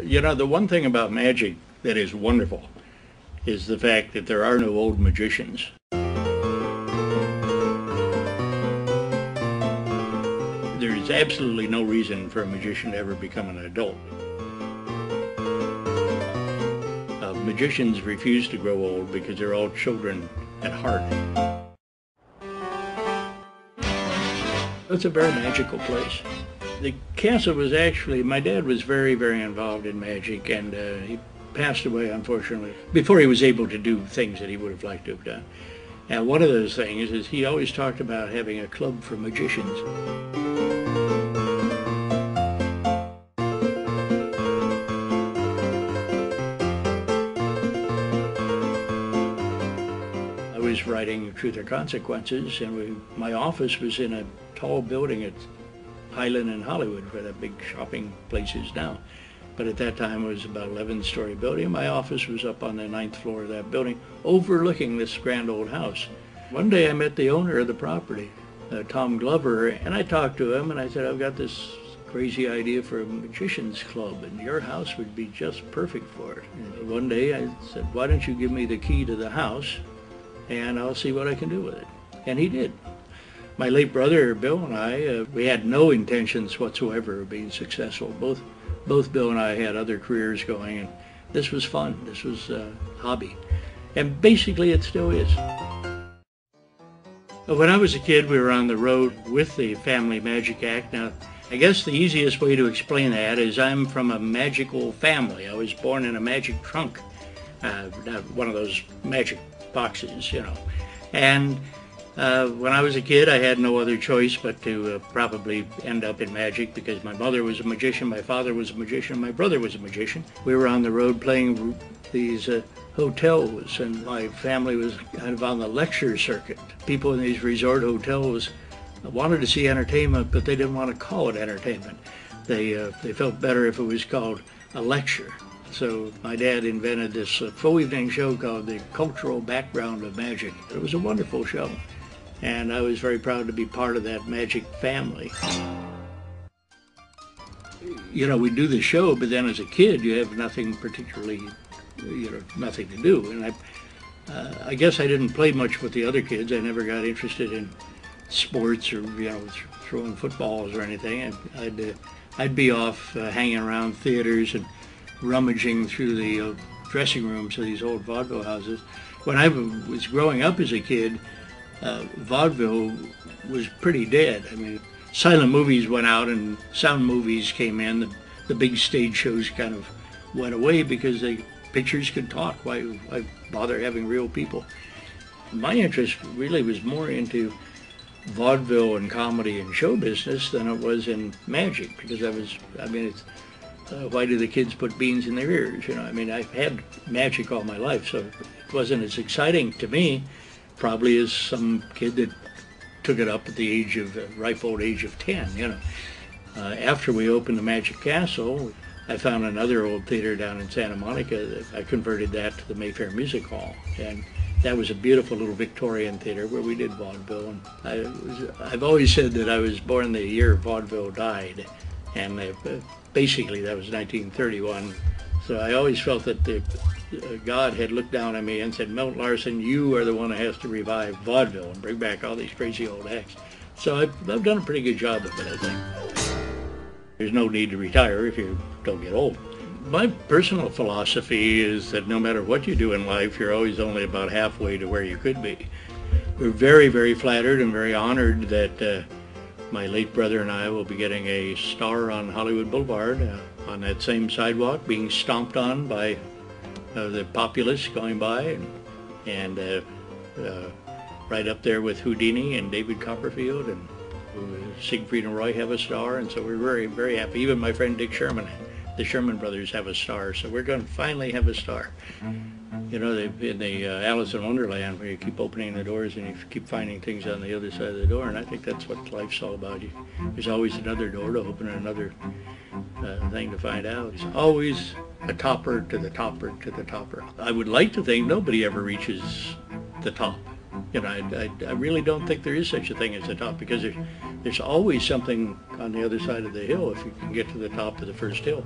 You know, the one thing about magic that is wonderful is the fact that there are no old magicians. There's absolutely no reason for a magician to ever become an adult. Uh, magicians refuse to grow old because they're all children at heart. It's a very magical place. The castle was actually, my dad was very, very involved in magic and uh, he passed away, unfortunately, before he was able to do things that he would have liked to have done. And one of those things is he always talked about having a club for magicians. I was writing Truth or Consequences, and we, my office was in a tall building at Highland and Hollywood, where that big shopping place is now. But at that time, it was about 11-story building. My office was up on the ninth floor of that building, overlooking this grand old house. One day, I met the owner of the property, uh, Tom Glover, and I talked to him, and I said, I've got this crazy idea for a magician's club, and your house would be just perfect for it. And one day, I said, why don't you give me the key to the house, and I'll see what I can do with it. And he did. My late brother, Bill, and I, uh, we had no intentions whatsoever of being successful. Both, both Bill and I had other careers going, and this was fun. This was a hobby. And basically, it still is. When I was a kid, we were on the road with the Family Magic Act. Now, I guess the easiest way to explain that is I'm from a magical family. I was born in a magic trunk, uh, one of those magic boxes, you know. And uh, when I was a kid, I had no other choice but to uh, probably end up in magic because my mother was a magician, my father was a magician, my brother was a magician. We were on the road playing these uh, hotels, and my family was kind of on the lecture circuit. People in these resort hotels wanted to see entertainment, but they didn't want to call it entertainment. They, uh, they felt better if it was called a lecture. So my dad invented this uh, full evening show called The Cultural Background of Magic. It was a wonderful show and I was very proud to be part of that magic family. You know, we do the show, but then as a kid, you have nothing particularly, you know, nothing to do. And I, uh, I guess I didn't play much with the other kids. I never got interested in sports or, you know, throwing footballs or anything. And I'd, uh, I'd be off uh, hanging around theaters and rummaging through the uh, dressing rooms of these old vaudeville houses. When I was growing up as a kid, uh, vaudeville was pretty dead. I mean, silent movies went out and sound movies came in. The, the big stage shows kind of went away because the pictures could talk. Why, why bother having real people? My interest really was more into vaudeville and comedy and show business than it was in magic because I was, I mean, it's, uh, why do the kids put beans in their ears? You know, I mean, I've had magic all my life, so it wasn't as exciting to me probably is some kid that took it up at the age of, ripe old age of 10, you know. Uh, after we opened the Magic Castle, I found another old theater down in Santa Monica. I converted that to the Mayfair Music Hall. And that was a beautiful little Victorian theater where we did vaudeville. And I was, I've always said that I was born the year vaudeville died. And uh, basically that was 1931. So I always felt that the God had looked down on me and said, Milt Larsen, you are the one that has to revive vaudeville and bring back all these crazy old acts. So I've, I've done a pretty good job of it, I think. There's no need to retire if you don't get old. My personal philosophy is that no matter what you do in life, you're always only about halfway to where you could be. We're very, very flattered and very honored that uh, my late brother and I will be getting a star on Hollywood Boulevard uh, on that same sidewalk, being stomped on by uh, the populace going by, and, and uh, uh, right up there with Houdini and David Copperfield, and Siegfried and Roy have a star, and so we're very, very happy. Even my friend Dick Sherman, the Sherman brothers have a star, so we're going to finally have a star. You know, they, in the uh, Alice in Wonderland, where you keep opening the doors and you keep finding things on the other side of the door, and I think that's what life's all about. You, there's always another door to open, another uh, thing to find out. It's always a topper to the topper to the topper. I would like to think nobody ever reaches the top. You know, I, I, I really don't think there is such a thing as the top because there's, there's always something on the other side of the hill if you can get to the top of the first hill.